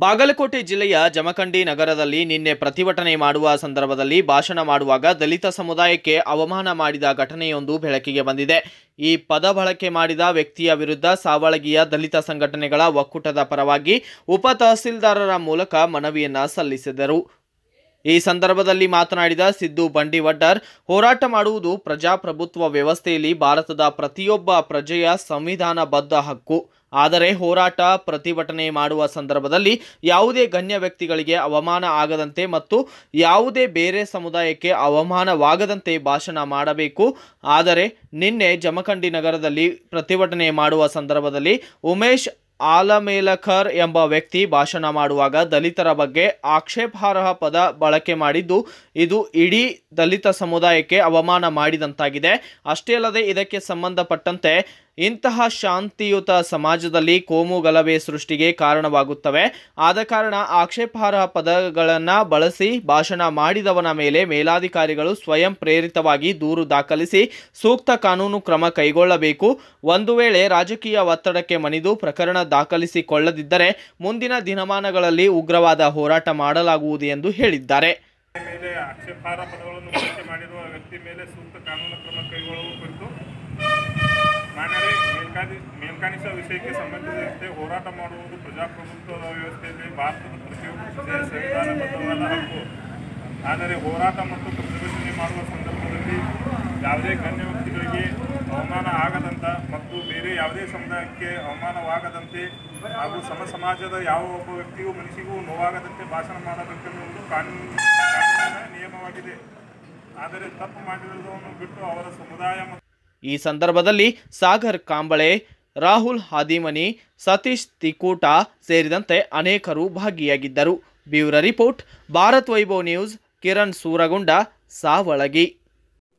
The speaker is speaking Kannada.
ಬಾಗಲಕೋಟೆ ಜಿಲ್ಲೆಯ ಜಮಖಂಡಿ ನಗರದಲ್ಲಿ ನಿನ್ನೆ ಪ್ರತಿಭಟನೆ ಮಾಡುವ ಸಂದರ್ಭದಲ್ಲಿ ಭಾಷಣ ಮಾಡುವಾಗ ದಲಿತ ಸಮುದಾಯಕ್ಕೆ ಅವಮಾನ ಮಾಡಿದ ಘಟನೆಯೊಂದು ಬೆಳಕಿಗೆ ಬಂದಿದೆ. ಈ ಪದ ಬಳಕೆ ಮಾಡಿದ ವ್ಯಕ್ತಿಯ ವಿರುದ್ಧ ಸಾವಳಗಿಯ ದಲಿತ ಸಂಘಟನೆಗಳ ಒಕ್ಕೂಟದ ಪರವಾಗಿ ಉಪ ತಹಸೀಲ್ದಾರರ ಮೂಲಕ ಮನವಿಯನ್ನ ಸಲ್ಲಿಸಿದರು ಈ ಸಂದರ್ಭದಲ್ಲಿ ಮಾತನಾಡಿದ ಸಿದ್ದು ಬಂಡಿವಡ್ಡರ್, ಹೋರಾಟ ಮಾಡುವುದು ಪ್ರಜಾಪ್ರಭುತ್ವ ವ್ಯವಸ್ಥೆಯಲ್ಲಿ ಭಾರತದ ಪ್ರತಿಯೊಬ್ಬ ಪ್ರಜೆಯ ಸಂವಿಧಾನಬದ್ಧ ಹಕ್ಕು. ಆದರೆ ಹೋರಾಟ, ಪ್ರತಿಭಟನೆ ಮಾಡುವ ಸಂದರ್ಭದಲ್ಲಿ ಯಾವುದೇ ಗಣ್ಯ ವ್ಯಕ್ತಿಗಳಿಗೆ ಅವಮಾನ ಆಗದಂತೆ ಮತ್ತು ಯಾವುದೇ ಬೇರೆ ಸಮುದಾಯಕ್ಕೆ ಅವಮಾನವಾಗದಂತೆ ಭಾಷಣ ಮಾಡಬೇಕು. ಆದರೆ ನಿನ್ನೆ ಜಮಖಂಡಿ ನಗರದಲ್ಲಿ ಪ್ರತಿಭಟನೆ ಮಾಡುವ ಸಂದರ್ಭದಲ್ಲಿ ಉಮೇಶ್ ಆಲಮೇಲಖರ್ ಎಂಬ ವ್ಯಕ್ತಿ ಭಾಷಣ ಮಾಡುವಾಗ ದಲಿತರ ಬಗ್ಗೆ ಆಕ್ಷೇಪಾರ್ಹ ಪದ ಬಳಕೆ ಮಾಡಿದ್ದು, ಇದು ಇಡೀ ದಲಿತ ಸಮುದಾಯಕ್ಕೆ ಅವಮಾನ ಮಾಡಿದಂತಾಗಿದೆ. ಅಷ್ಟೇ ಅಲ್ಲದೆ ಇದಕ್ಕೆ ಸಂಬಂಧಪಟ್ಟಂತೆ ಇಂತಹ ಶಾಂತಿಯುತ ಸಮಾಜದಲ್ಲಿ ಕೋಮು ಗಲಭೆ ಸೃಷ್ಟಿಗೆ ಕಾರಣವಾಗುತ್ತವೆ. ಆದ ಕಾರಣ ಆಕ್ಷೇಪಾರ್ಹ ಪದಗಳನ್ನು ಬಳಸಿ ಭಾಷಣ ಮಾಡಿದವನ ಮೇಲೆ ಮೇಲಾಧಿಕಾರಿಗಳು ಸ್ವಯಂ ಪ್ರೇರಿತವಾಗಿ ದೂರು ದಾಖಲಿಸಿ ಸೂಕ್ತ ಕಾನೂನು ಕ್ರಮ ಕೈಗೊಳ್ಳಬೇಕು. ಒಂದು ವೇಳೆ ರಾಜಕೀಯ ಒತ್ತಡಕ್ಕೆ ಮಣಿದು ಪ್ರಕರಣ ದಾಖಲಿಸಿಕೊಳ್ಳದಿದ್ದರೆ ಮುಂದಿನ ದಿನಮಾನಗಳಲ್ಲಿ ಉಗ್ರವಾದ ಹೋರಾಟ ಮಾಡಲಾಗುವುದು ಎಂದು ಹೇಳಿದ್ದಾರೆ. ಮೇಲೆ ಪದಗಳನ್ನು ಬಳಕೆ ಮಾಡಿರುವ ವ್ಯಕ್ತಿ ಮೇಲೆ ಸೂಕ್ತ ಕಾನೂನು ಕ್ರಮ ಕೈಗೊಳ್ಳುವ ಕುರಿತು ಮಾನ್ಯರೇ, ಮೇಲ್ಕಾದಿ ವಿಷಯಕ್ಕೆ ಸಂಬಂಧಿಸಿದಂತೆ ಹೋರಾಟ ಮಾಡುವುದು ಪ್ರಜಾಪ್ರಭುತ್ವದ ವ್ಯವಸ್ಥೆಯಲ್ಲಿ ಭಾರತದ ಪ್ರತಿಯೊಬ್ಬ ಸಂವಿಧಾನಬದ್ಧವಾದ ಹಕ್ಕು. ಆದರೆ ಹೋರಾಟ ಮತ್ತು ಪ್ರತಿಭಟನೆ ಮಾಡುವ ಸಂದರ್ಭದಲ್ಲಿ ಯಾವುದೇ ಗಣ್ಯ ವ್ಯಕ್ತಿಗಳಿಗೆ ಅವಮಾನ ಆಗದಂತ ಮತ್ತು ಬೇರೆ ಯಾವುದೇ ಸಮುದಾಯಕ್ಕೆ ಅವಮಾನವಾಗದಂತೆ ಹಾಗೂ ಸಮ ಸಮಾಜದ ಯಾವ ಒಬ್ಬ ವ್ಯಕ್ತಿಗೂ ಮನುಷ್ಯಗೂ ನೋವಾಗದಂತೆ ಭಾಷಣ ಮಾಡಬೇಕೆನ್ನುವುದು ಕಾನೂನು ಕಾನೂನಿನ ನಿಯಮವಾಗಿದೆ. ಆದರೆ ತಪ್ಪು ಮಾಡಿರುವುದನ್ನು ಬಿಟ್ಟು ಅವರ ಸಮುದಾಯ ಈ ಸಂದರ್ಭದಲ್ಲಿ ಸಾಗರ್ ಕಾಂಬಳೆ, ರಾಹುಲ್ ಹಾದಿಮನಿ, ಸತೀಶ್ ತಿಕೂಟ ಸೇರಿದಂತೆ ಅನೇಕರು ಭಾಗಿಯಾಗಿದ್ದರು. Bureau report, Bharat Vaibhav news, Kiran Suragunda, Savalagi.